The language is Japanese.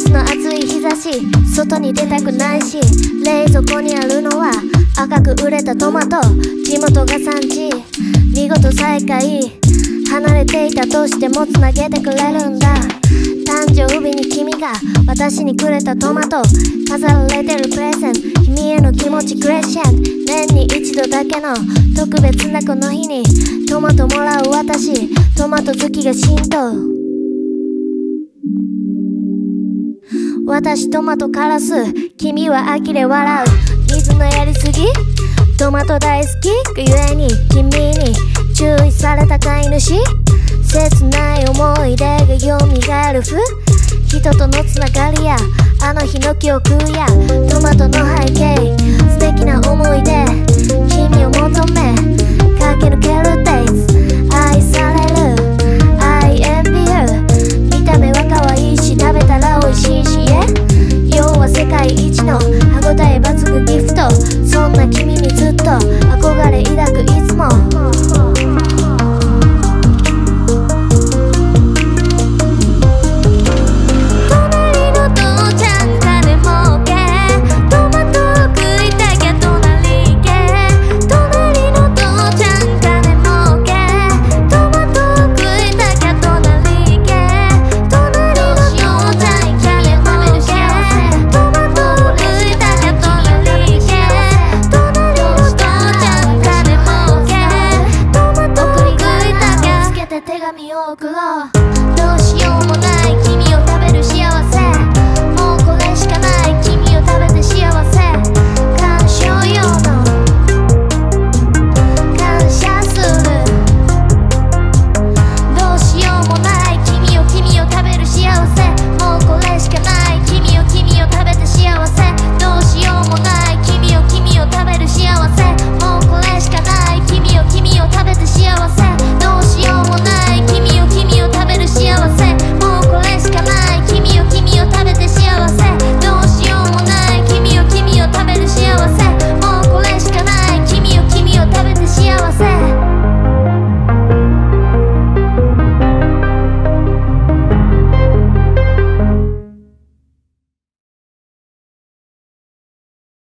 夏の暑い日差し外に出たくないし冷蔵庫にあるのは赤く売れたトマト地元が産地。見事再会。離れていたとしてもつなげてくれるんだ。誕生日に君が私にくれたトマト。飾られてるプレゼン。君への気持ちクレッシェン。年に一度だけの特別なこの日にトマトもらう私。トマト好きが浸透。私トマトカラス。君は呆れ笑う。水のやりすぎ？トマト大好き？がゆえに君に。注意された飼い主？切ない思い出がよみがえる。ふ人とのつながりやあの日の記憶やトマトの花鏡を送ろう